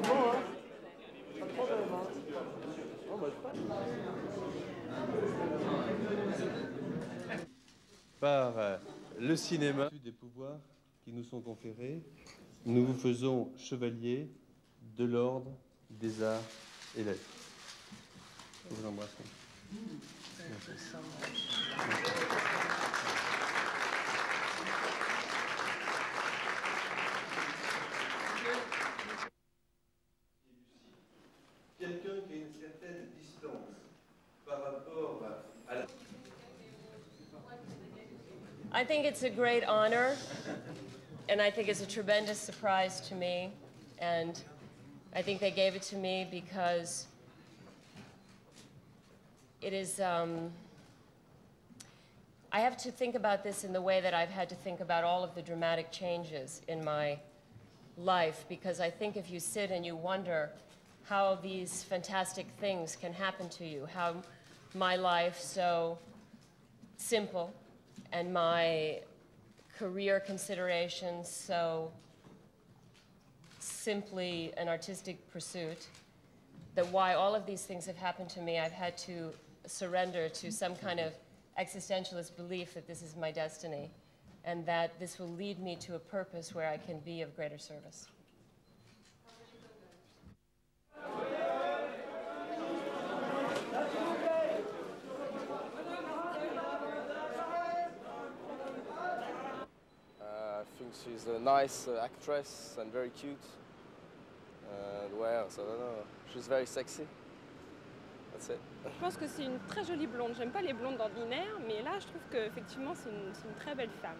bon, hein. Pas de problème, hein. Oh, bah, je Par euh, le cinéma, des pouvoirs qui nous sont conférés, nous vous faisons chevalier de l'ordre des arts et lettres. Je vous embrasse. Quelqu'un I think it's a great honor, and I think it's a tremendous surprise to me. And I think they gave it to me because it is. Um, I have to think about this in the way that I've had to think about all of the dramatic changes in my life, because I think if you sit and you wonder how these fantastic things can happen to you, how my life so simple and my career considerations so simply an artistic pursuit, that why all of these things have happened to me, I've had to surrender to some kind of existentialist belief that this is my destiny and that this will lead me to a purpose where I can be of greater service. She's a nice uh, actress and very cute. And what else? I don't know. She's very sexy. That's it. Je pense que c'est une très jolie blonde. J'aime pas les blondes ordinaires, mais là, je trouve qu'effectivement, c'est une, une très belle femme.